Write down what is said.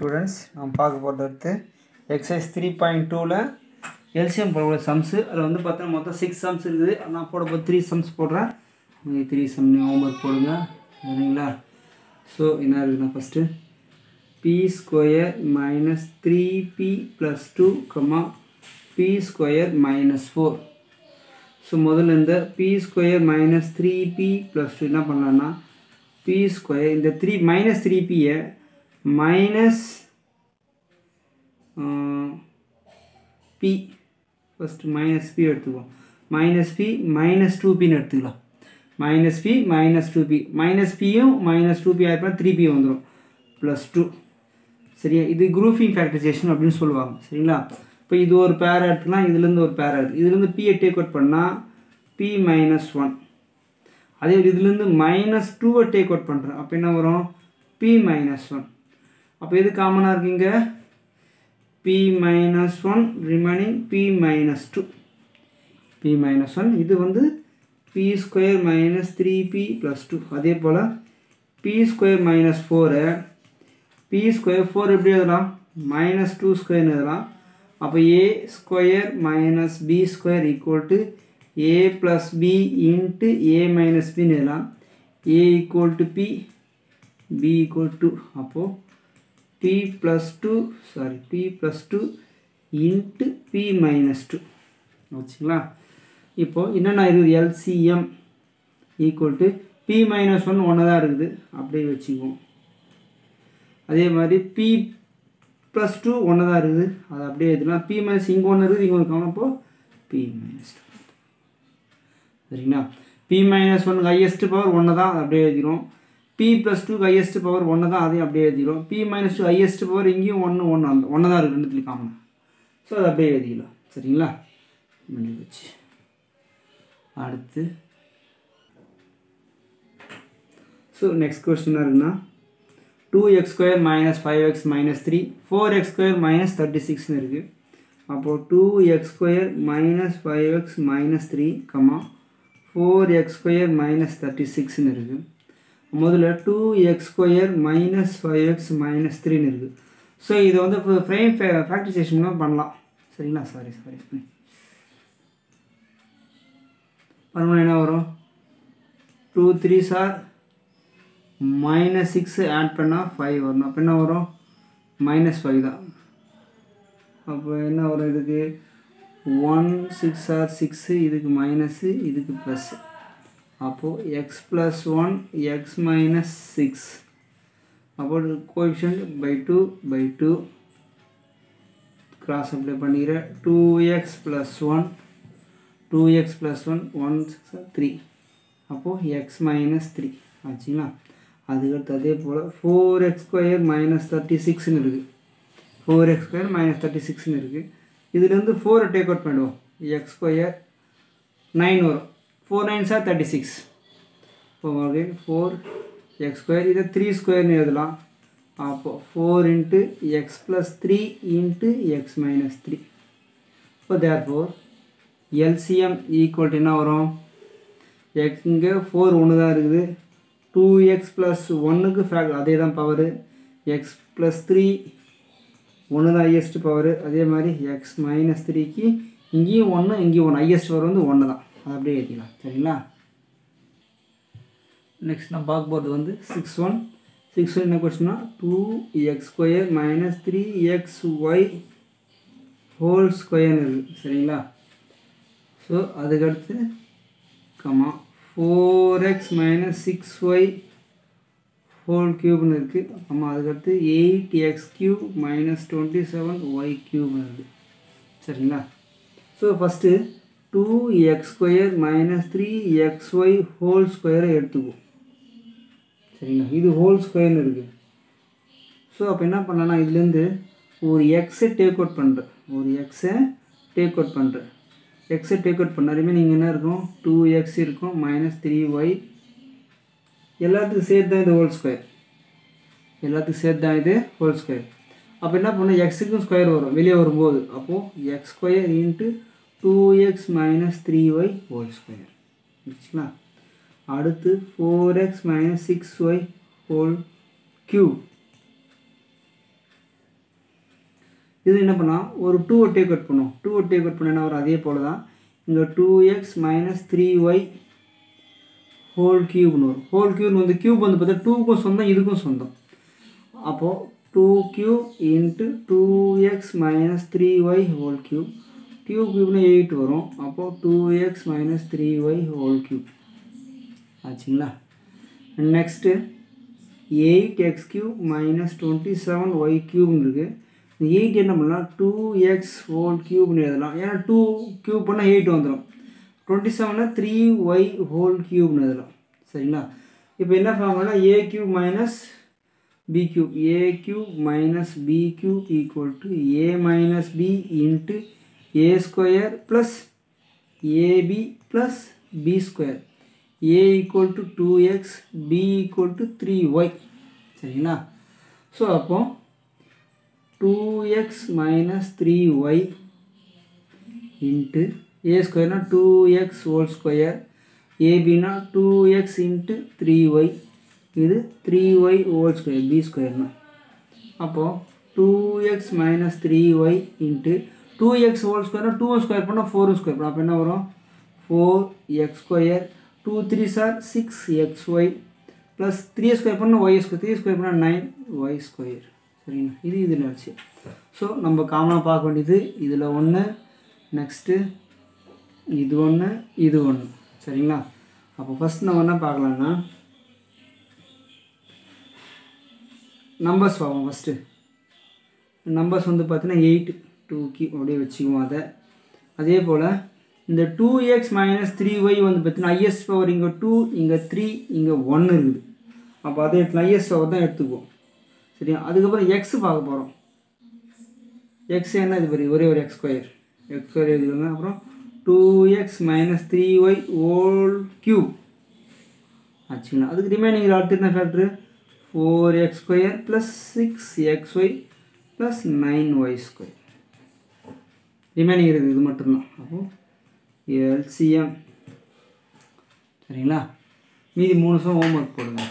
Students நம்ம பார்க்க போகிறது அடுத்து. எக்ஸசைஸ் த்ரீ பாயிண்ட் டூவில் எல்சிஎம் போடக்கூடிய சம்ஸு அதில் வந்து பார்த்தோன்னா மொத்தம் சிக்ஸ் சம்ஸ் இருக்குது. நான் போட போது த்ரீ சம்ஸ் போடுறேன். நீங்கள் த்ரீ சம் ஹோம்ஒர்க் போடுங்க. சரிங்களா? ஸோ என்ன இருக்குதுன்னா first b square minus three b plus two comma b square minus four so முதல்ல இந்த b square minus three b plus two என்ன பண்ணலான்னா பி ஸ்கொயர் இந்த த்ரீ மைனஸ் த்ரீ பியை minus b first minus b எடுத்துக்குவோம். Minus B minus two பின்னு எடுத்துக்கலாம். Minus b minus two b minus பியும் மைனஸ் டூ பி ஆயிருப்பா த்ரீ பி வந்துடும் ப்ளஸ் டூ சரியா? இது குரூப்பிங் ஃபேக்டரைசேஷன் அப்படின்னு சொல்லுவாங்க. சரிங்களா? இப்போ இது ஒரு பேர் எடுத்துக்கலாம் இதுலேருந்து ஒரு பேர் எடுத்து இதுலேருந்து பியை டேக் அவுட் பண்ணால் பி மைனஸ் ஒன் அதே இதுலேருந்து மைனஸ் டூவை டேக் அவுட் பண்ணுறேன் அப்போ என்ன வரும்? பி மைனஸ் ஒன் அப்போ எது காமனாக இருக்குங்க b minus one remaining b minus two b minus one இது வந்து b square minus three b plus two அதே போல் b square minus four b square four எப்படி எழுதலாம்? மைனஸ் டூ ஸ்கொயர்னு எழுதலாம். அப்போ a square minus b square equal to a plus b into a minus பின்னு எழுதலாம். A equal to b b equal to அப்போது b plus two sorry b plus two into b minus two வச்சுங்களா? இப்போது என்னென்ன இருக்குது? LCM equal to b minus one ஒன்று தான் இருக்குது. அப்படியே வச்சுக்குவோம். அதே மாதிரி பி ப்ளஸ் டூ ஒன்று தான் இருக்குது. அது அப்படியே எழுதலாம் பி மைனஸ் இங்கே ஒன்று இருக்குது இங்கே ஒன்று காணும் பி மைனஸ் டூ சரிங்களா? B minus one highest power ஒன்று தான் அது அப்படியே எழுதிடும் b plus two highest power ஒன்று தான் அதையும் அப்படியே எழுதிக்கலாம் b minus two highest power இங்கேயும் ஒன்று ஒன்று அந்த ஒன்று தான் இருக்குது ரெண்டுத்துல காமன். ஸோ அதை அப்படியே எழுதிக்கலாம் சரிங்களா? பண்ணி வச்சு. அடுத்து. ஸோ நெக்ஸ்ட் கொஸ்டின் இருக்குன்னா two x square minus five x minus three four x square minus thirty சிக்ஸ்னு இருக்குது அப்போது two x square minus five x minus three comma four x square minus thirty சிக்ஸ்னு இருக்குது முதல்ல two x square minus five x minus த்ரீன்னு இருக்குது so இதை வந்து இப்போ ஃப்ரேம் ஃபே ஃபேக்டரைசேஷன்லாம் பண்ணலாம். சரிங்களா? சாரி சாரி பண்ணுவோம் என்ன வரும்? Two three sir minus six add பண்ணால் ஃபைவ் வரணும் அப்போ என்ன வரும்? மைனஸ் ஃபைவ் தான். அப்போ என்ன வரும் இதுக்கு? ஒன் சிக்ஸ் ஆர் சிக்ஸு இதுக்கு மைனஸு இதுக்கு ப்ளஸ்ஸு அப்போது x plus one x minus six அப்போ coefficient by two by two cross apply பண்ணிக்கிறேன் two x plus one two x plus one one six three அப்போது எக்ஸ் மைனஸ் த்ரீ ஆச்சுங்களா? அதுக்கடுத்து அதே போல் four x square minus thirty சிக்ஸ்னு இருக்குது four x square minus thirty சிக்ஸ்னு இருக்குது இதுலேருந்து ஃபோரை டேக் அவுட் பண்ணிடுவோம். எக்ஸ் ஸ்கொயர் நைன் வரும். ஃபோர் நைன் தேர்ட்டி சிக்ஸ் இப்போ ஓகே ஃபோர் எக்ஸ் ஸ்கொயர் இதை த்ரீ ஸ்கொயர்னு எழுதலாம். அப்போ four into x plus three into x minus three இப்போ தேர் ஃபோர் எல்சிஎம் ஈக்குவல் என்ன வரும்? எக்ஸ் இங்கே ஃபோர் ஒன்று தான் இருக்குது. டூ எக்ஸ் ப்ளஸ் ஒன்றுக்கு ஃபேக் அதே தான் பவரு எக்ஸ் ப்ளஸ் த்ரீ ஒன்று தான் ஹையஸ்ட் பவரு அதே மாதிரி எக்ஸ் மைனஸ் த்ரீக்கு இங்கேயும் ஒன்று இங்கேயும் ஒன்று ஹையஸ்ட் பவர் வந்து ஒன்று தான். அப்படியே ஏற்றிக்கலாம் சரிங்களா? நெக்ஸ்ட் நான் பார்க்க போகிறது வந்து சிக்ஸ் ஒன் சிக்ஸ் ஒன் என்ன கொஸ்டின்னா two x square minus three x y whole ஸ்கொயர்னு இருக்குது சரிங்களா? ஸோ அதுக்கடுத்து comma four x minus six y whole க்யூப்னு இருக்குது ஆமாம் அதுக்கடுத்து eight x cube minus twenty seven y க்யூப்னு இருக்குது சரிங்களா? So first two x square minus three x y whole ஸ்கொயரை எடுத்துக்குவோம் சரிங்களா? இது ஹோல் ஸ்கொயர்னு இருக்குது ஸோ அப்போ என்ன பண்ணலாம் இதுலேருந்து ஒரு எக்ஸை டேக் அவுட் பண்ணுறேன் ஒரு எக்ஸை டேக் அவுட் பண்ணுறேன் எக்ஸை டேக் அவுட் பண்ணாலுமே நீங்கள் என்ன இருக்கும்? டூ எக்ஸ் இருக்கும் மைனஸ் த்ரீ ஒய் எல்லாத்துக்கும் சேர்த்து தான் இது ஹோல் ஸ்கொயர் எல்லாத்துக்கும் சேர்த்து தான் இது ஹோல் ஸ்கொயர் அப்போ என்ன பண்ணணும் எக்ஸுக்கும் ஸ்கொயர் வரும். வெளியே வரும்போது. அப்போது x square into two x minus three y whole square வச்சுங்களா அடுத்து four x minus six y whole cube இது என்ன பண்ணலாம்? ஒரு டூ டேக் அவுட் பண்ணும் டூ டேக் அவுட் பண்ண என்ன வரும்? அதே போல் தான் இங்கே two x minus three y whole கியூப்னு வரும். ஹோல் கியூப்னு வந்து கியூப் வந்து பார்த்தா டூக்கும் சொந்தம் இதுக்கும் சொந்தம். அப்போது two cube into two x minus three y whole cube cube கியூப்னு eight வரும். அப்போது two x minus three y whole cube ஆச்சுங்களா? Next eight x cube minus twenty seven y கியூப்னு இருக்குது இந்த எயிட் என்ன பண்ணலாம்? டூ எக்ஸ் ஹோல் கியூப்னு எழுதலாம். ஏன்னா டூ கியூப் பண்ணால் எயிட் வந்துடும் டுவெண்ட்டி செவனில் த்ரீ ஒய் ஹோல் கியூப்னு எழுதலாம். சரிங்களா? இப்போ என்ன formula a cube minus b cube a cube minus b cube equal to a minus b into a square plus ab plus b square a equal to two x b equal to three y சரிங்களா? So அப்போ two x minus three y into a ஸ்கொயர்னா two X whole square ஏபினா two x into three y இது three y whole square b ஸ்கொயர்னா அப்போது two x minus three y into two x whole ஸ்கொயர்னா two square பண்ணால் four square பண்ணால் அப்போ என்ன வரும்? Four x square two three sir six x y plus three square பண்ணால் Y square three square பண்ணால் nine Y square சரிங்களா? இது இது ஆச்சு ஸோ நம்ம காமனாக பார்க்க வேண்டியது இதில் ஒன்று நெக்ஸ்ட்டு இது ஒன்று இது ஒன்று சரிங்களா? அப்போ ஃபஸ்ட் நம்ம என்ன பார்க்கலான்னா நம்பர்ஸ் பார்ப்போம் ஃபஸ்ட்டு நம்பர்ஸ் வந்து பார்த்தீங்கன்னா எயிட் டூ அப்படியே வச்சுக்குவோம் அதை. அதே போல் இந்த two x minus three y வந்து பார்த்தீங்கன்னா ஐஎஸ் பவர் இங்கே டூ இங்கே த்ரீ இங்கே ஒன்று இருக்குது. அப்போ அதை எடுத்து ஐஎஸ் பவர் தான் எடுத்துக்குவோம். சரியா? அதுக்கப்புறம் எக்ஸ் பார்க்க போகிறோம் எக்ஸ் என்ன இது பெரிய ஒரே ஒரு எக்ஸ் ஸ்கொயர் எக்ஸ் ஸ்கொயர் எழுதிக்கோங்க அப்புறம் two x minus three y whole cube ஆச்சுங்களா? அதுக்கு ரிமைனிங் அடுத்து factor four x square plus six x y plus nine y square remaining இருக்குது இது மட்டும்தான். அப்போது எல்சிஎம் சரிங்களா? மீதி மூணு வருஷம் ஹோம் ஒர்க் போடுங்க.